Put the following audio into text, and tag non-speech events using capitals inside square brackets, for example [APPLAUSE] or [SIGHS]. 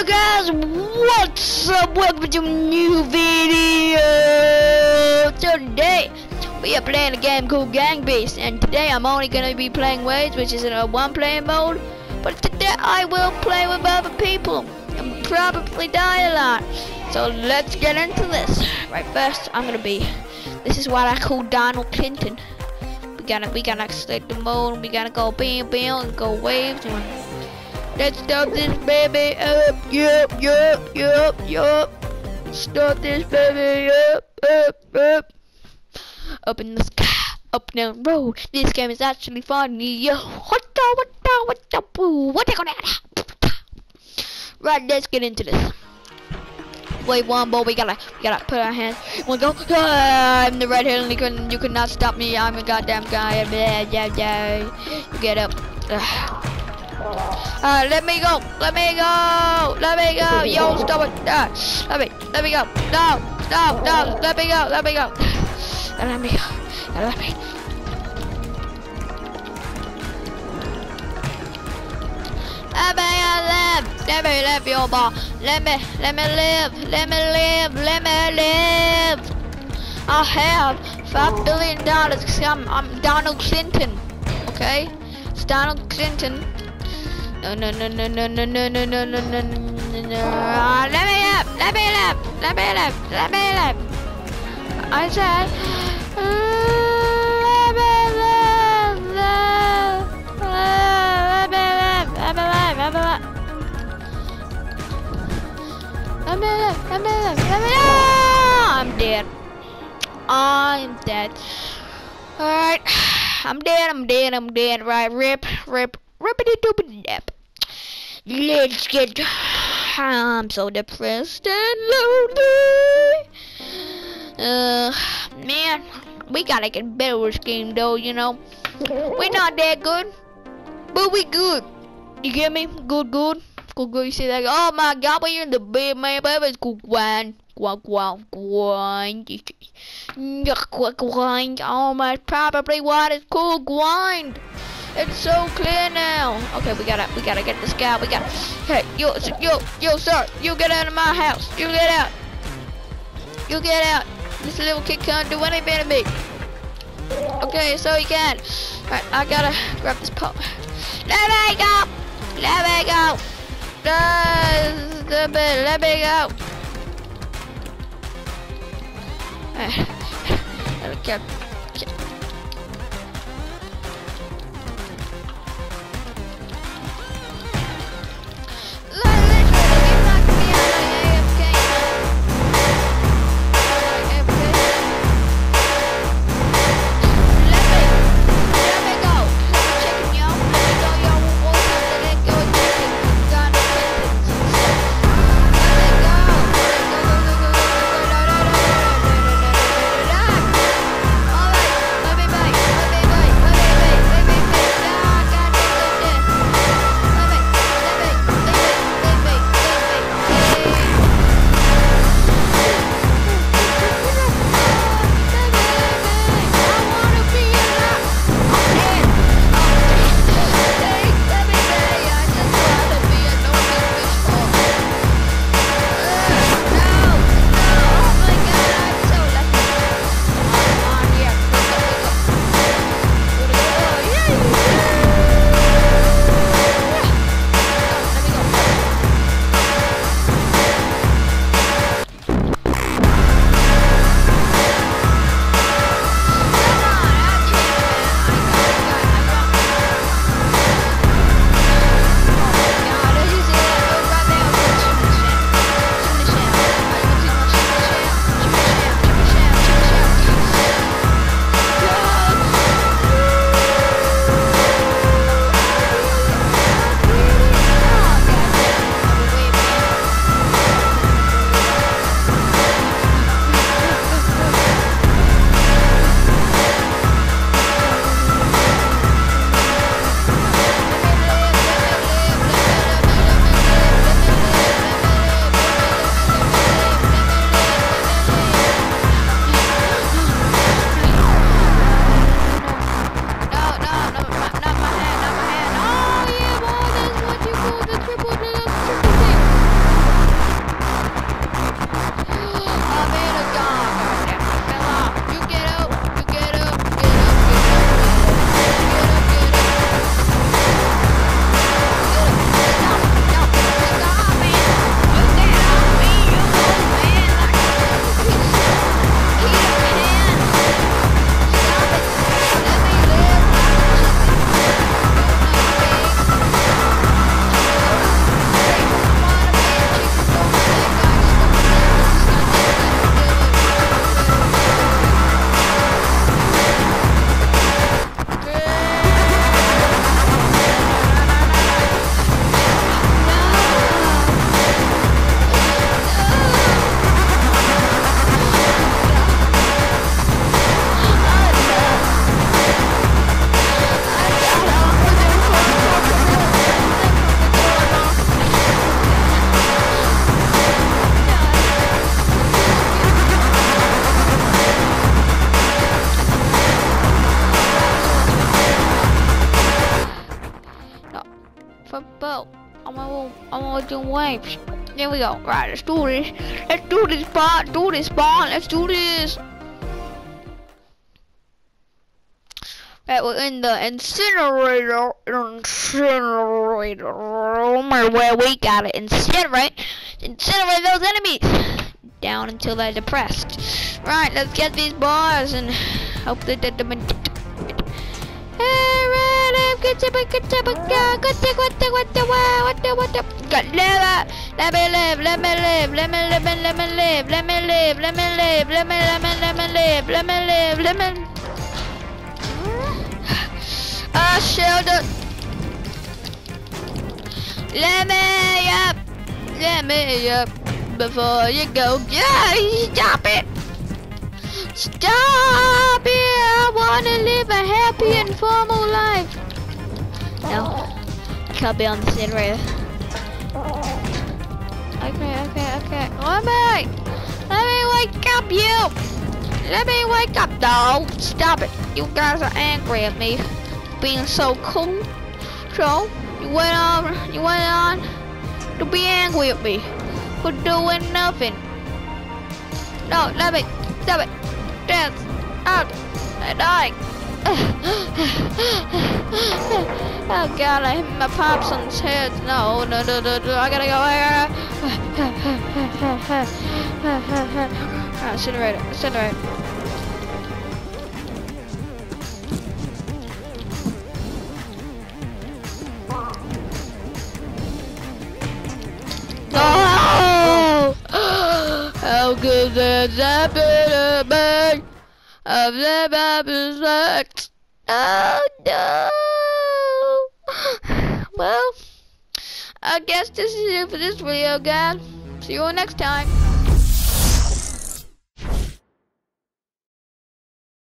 Hello guys, what's up? Welcome to a new video. Today we are playing a game called Gang Beast, and today I'm only gonna be playing waves, which is in a one-player mode. But today I will play with other people and probably die a lot. So let's get into this. Right, first I'm gonna be. This is what I call Donald Clinton. We gotta we gotta select the mode. We gotta go bam bam and go waves and. Let's start this baby up. Yup, yup, yup, yup. Start this baby up, up, up. Up in the sky, up down road. This game is actually funny. Yo, what the, what the, what the, boo, what the, gonna Right, let's get into this. Wait, one ball. We gotta, we gotta put our hands. One go. Ah, I'm the red hill. You can, you cannot stop me. I'm a goddamn guy. Yeah, yeah, yeah. You get up. Ugh. Uh, let me go. Let me go. Let me go. Yo, stop it. Uh, let me. Let me go. No. No. No. Let me go. Let me go. Let me go. Let me. Let me live. Let me live, your ball. Let me. Let me live. Let me live. Let me live. I have five billion dollars. I'm, I'm Donald Clinton. Okay. It's Donald Clinton. No, no, no, no, no, no, no, no, no, no, no, no, no. Let me up! Let me up! Let me up! Let me up! I said, let me live! Let me live! Let me live! Let me live! Let me live! Let me live! Let me live! I'm dead. I'm dead. Alright. I'm dead, I'm dead, I'm dead. Right, rip, rip, rippity doopity dip. Let's get. I'm so depressed and lonely. Uh, man, we gotta get better with this game though, you know. We're not that good, but we good. You get me? Good, good. Good, good. You see that? Oh my god, we're in the big man, baby. It's good, grind. Grind, grind, grind. Grind. Oh my, probably what is cool grind. It's so clear now. Okay, we gotta, we gotta get this guy. We gotta. Hey, yo, yo, yo, sir, you get out of my house. You get out. You get out. This little kid can't do anything to me. Okay, so he can. Alright, I gotta grab this pump. Let me go. Let me go. Let me, let me go. Alright. [LAUGHS] Okay. There we go. Right, let's do this. Let's do this part. Do this part. Let's do this. Right, we're in the incinerator, incinerator oh room, or where we gotta incinerate, incinerate those enemies down until they're depressed. Right, let's get these bars and hope they did them. Live, let me live, let me live, let me live, let me live, let me live, let me live, let me let me let me live, let me live, let me. Ah, shelter. Let me up, let me up before you go. Yeah, stop it. Stop it! I wanna live a happy and formal life. No, can't be on the incinerator. Okay, okay, okay. Let me, let me wake up, you. Let me wake up. No, stop it. You guys are angry at me being so cool. So you went on, you went on to be angry at me for doing nothing. No, let me, stop it dance out and die. Oh god, I hit my pops on his head. No, no, no, no, no, I gotta go. I gotta. oh, incinerator, incinerator. Oh! How could that happen to me? I've never been. Oh no! [SIGHS] Well, I guess this is it for this video, guys. See you all next time.